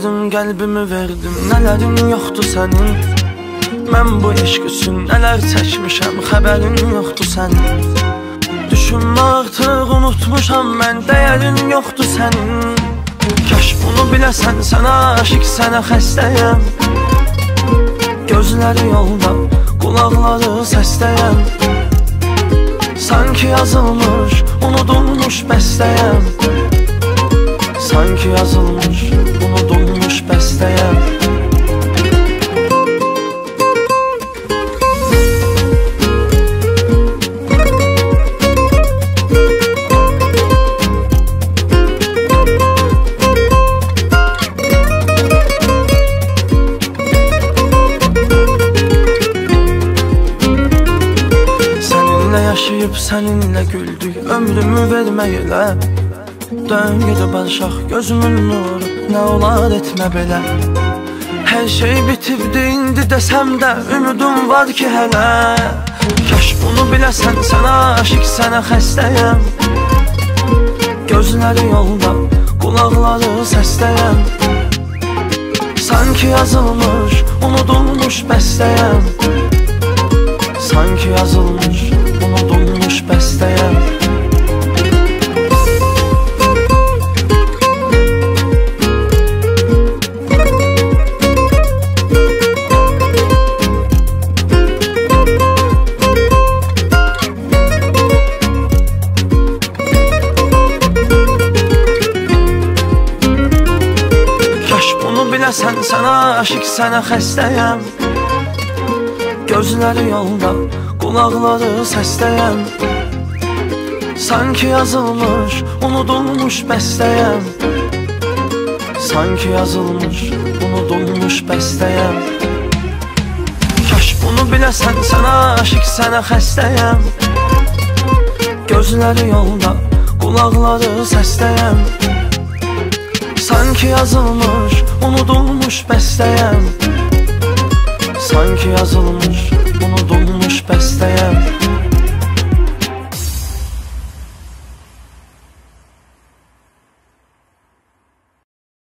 qəlbimi verdim. Nələrin yoxdur sənin Mən bu eşq üçün nələr çəkmişəm Xəbərin yoxdur sənin Düşünmə artıq unutmuşam mən Dəyərin yoxdur sənin Kaş bunu biləsən sənə aşıq sənə xəstəyəm Gözləri yolda qulaqları səstəyəm Sanki yazılmış, unudulmuş bəstəyəm Sanki yazılmış, səninlə güldük. Ömrümü verməklə Dön gedib barışaq gözümün nuru. Nə olar etmə belə Hər şey bitibdi indi desəm də Ümidum var ki hələ Kaş bunu biləsən sənə aşıq sənə xəstəyəm Gözləri yolda qulaqları səstəyəm Sanki yazılmış, unudulmuş bəstəyəm Sanki yazılmış, bunu biləsən sənə aşıq sənə xəstəyəm. Gözləri yolda, qulaqları səstəyəm Sanki yazılmış, unudulmuş bəstəyəm. Sanki yazılmış, unudulmuş bəstəyəm. Kaş bunu biləsən sənə aşıq sənə xəstəyəm. Gözləri yolda, qulaqları səstəyəm Sanki yazılmış, unudulmuş bəstəyəm Sanki yazılmış, unudulmuş bəstəyəm